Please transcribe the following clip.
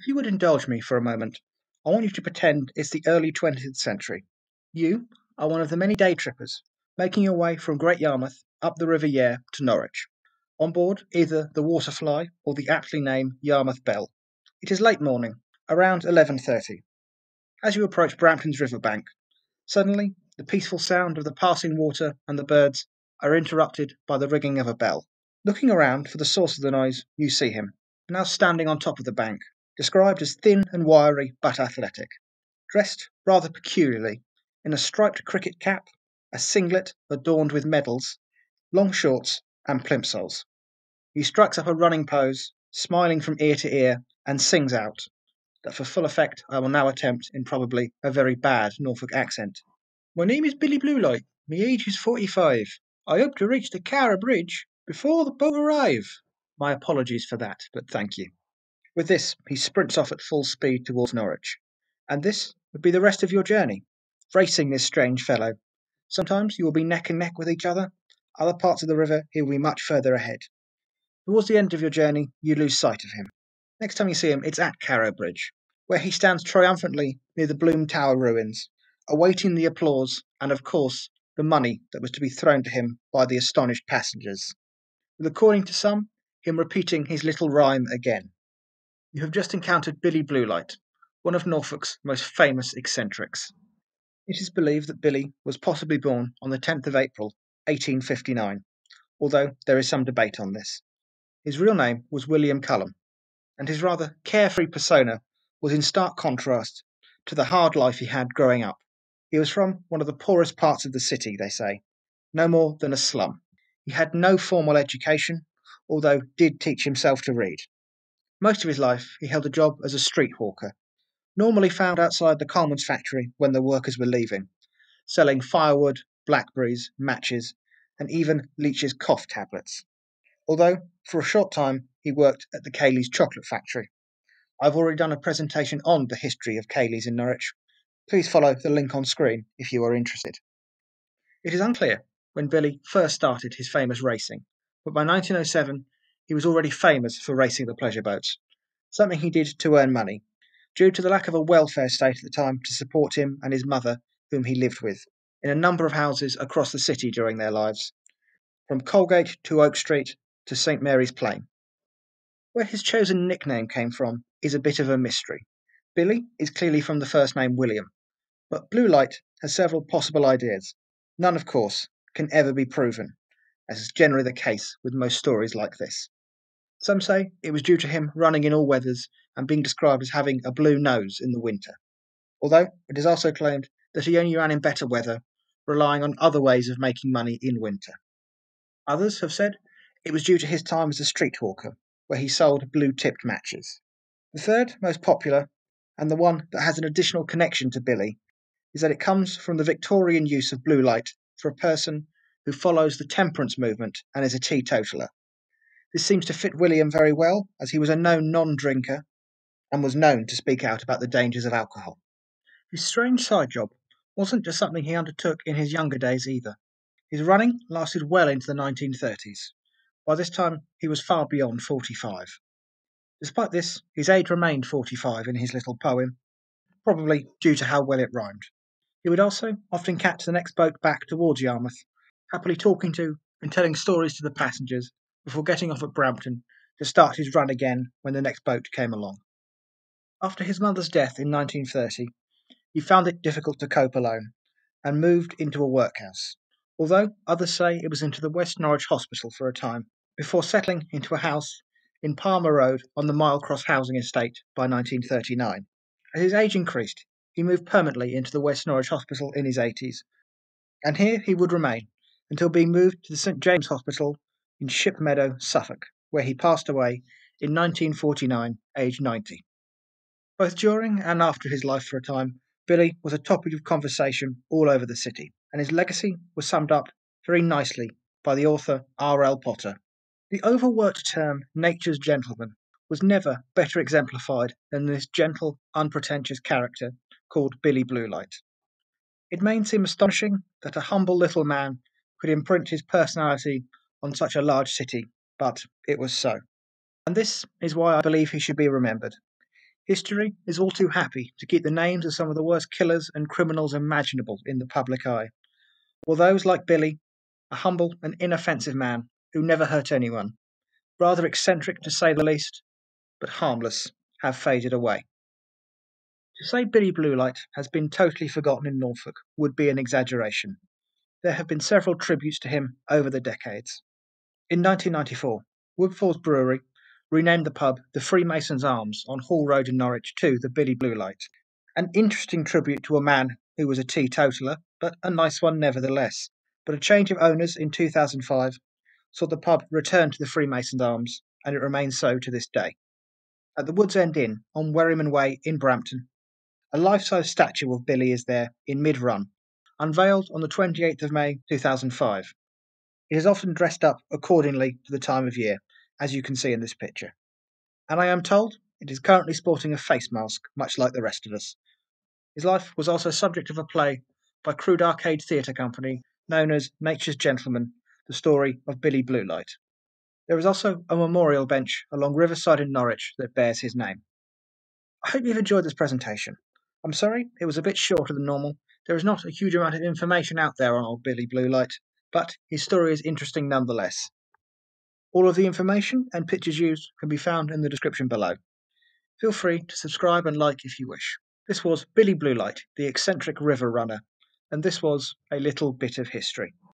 If you would indulge me for a moment, I want you to pretend it's the early 20th century. You are one of the many day trippers making your way from Great Yarmouth up the River Yare to Norwich, on board either the Waterfly or the aptly named Yarmouth Belle. It is late morning, around 11.30. As you approach Bramerton's river bank, suddenly the peaceful sound of the passing water and the birds are interrupted by the ringing of a bell. Looking around for the source of the noise, you see him, now standing on top of the bank, described as thin and wiry but athletic, dressed rather peculiarly in a striped cricket cap, a singlet adorned with medals, long shorts, and plimsolls. He strikes up a running pose, smiling from ear to ear, and sings out that for full effect I will now attempt in probably a very bad Norfolk accent. My name is Billy Bluelight. My age is forty five. I hope to reach the Carrow Bridge before the boat arrive. My apologies for that, but thank you. With this, he sprints off at full speed towards Norwich. And this would be the rest of your journey, racing this strange fellow. Sometimes you will be neck and neck with each other, other parts of the river he will be much further ahead. Towards the end of your journey, you lose sight of him. Next time you see him, it's at Carrow Bridge, where he stands triumphantly near the Boom Tower ruins, awaiting the applause and, of course, the money that was to be thrown to him by the astonished passengers. With, according to some, him repeating his little rhyme again. You have just encountered Billy Blue Light, one of Norfolk's most famous eccentrics. It is believed that Billy was possibly born on the 10th of April, 1859, although there is some debate on this. His real name was William Cullum, and his rather carefree persona was in stark contrast to the hard life he had growing up. He was from one of the poorest parts of the city, they say, no more than a slum. He had no formal education, although did teach himself to read. Most of his life, he held a job as a street hawker, normally found outside the Colman's factory when the workers were leaving, selling firewood, blackberries, matches, and even Leech's cough tablets. Although, for a short time, he worked at the Caley's chocolate factory. I've already done a presentation on the history of Caley's in Norwich. Please follow the link on screen if you are interested. It is unclear when Billy first started his famous racing, but by 1907 he was already famous for racing the pleasure boats, something he did to earn money, due to the lack of a welfare state at the time to support him and his mother, whom he lived with, in a number of houses across the city during their lives, from Colegate to Oak Street to St Mary's Plain. Where his chosen nickname came from is a bit of a mystery. Billy is clearly from the first name William, but Blue Light has several possible ideas. None, of course, can ever be proven, as is generally the case with most stories like this. Some say it was due to him running in all weathers and being described as having a blue nose in the winter. Although it is also claimed that he only ran in better weather, relying on other ways of making money in winter. Others have said it was due to his time as a street hawker, where he sold blue tipped matches. The third most popular, and the one that has an additional connection to Billy, is that it comes from the Victorian use of blue light for a person who follows the temperance movement and is a teetotaler. This seems to fit William very well, as he was a known non drinker and was known to speak out about the dangers of alcohol. His strange side job wasn't just something he undertook in his younger days either. His running lasted well into the 1930s. By this time, he was far beyond 45. Despite this, his age remained 45 in his little poem, probably due to how well it rhymed. He would also often catch the next boat back towards Yarmouth, happily talking to and telling stories to the passengers before getting off at Bramerton to start his run again when the next boat came along. After his mother's death in 1930, he found it difficult to cope alone and moved into a workhouse, although others say it was into the West Norwich Hospital for a time, before settling into a house in Palmer Road on the Mile Cross housing estate by 1939. As his age increased, he moved permanently into the West Norwich Hospital in his 80s, and here he would remain until being moved to the St James Hospital in Shipmeadow, Suffolk, where he passed away in 1949, aged 90. Both during and after his life for a time, Billy was a topic of conversation all over the city, and his legacy was summed up very nicely by the author R. L. Potter. The overworked term nature's gentleman was never better exemplified than this gentle, unpretentious character called Billy Bluelight. It may seem astonishing that a humble little man could imprint his personality on such a large city, but it was so. And this is why I believe he should be remembered. History is all too happy to keep the names of some of the worst killers and criminals imaginable in the public eye, while those like Billy, a humble and inoffensive man who never hurt anyone, rather eccentric to say the least, but harmless, have faded away. To say Billy Bluelight has been totally forgotten in Norfolk would be an exaggeration. There have been several tributes to him over the decades. In 1994, Woodforde's Brewery renamed the pub the Freemasons Arms on Hall Road in Norwich to the Billy Blue Light. An interesting tribute to a man who was a teetotaler, but a nice one nevertheless. But a change of owners in 2005 saw the pub return to the Freemasons Arms, and it remains so to this day. At the Woods End Inn on Wherryman Way in Bramerton, a life size statue of Billy is there in mid run, unveiled on the 28th of May 2005. It is often dressed up accordingly to the time of year, as you can see in this picture. And I am told it is currently sporting a face mask, much like the rest of us. His life was also subject of a play by Crude Arcade Theatre Company known as Nature's Gentleman, the story of Billy Blue Light. There is also a memorial bench along Riverside in Norwich that bears his name. I hope you've enjoyed this presentation. I'm sorry it was a bit shorter than normal. There is not a huge amount of information out there on old Billy Bluelight, but his story is interesting nonetheless. All of the information and pictures used can be found in the description below. Feel free to subscribe and like if you wish. This was Billy Blue Light, the eccentric river runner, and this was a little bit of history.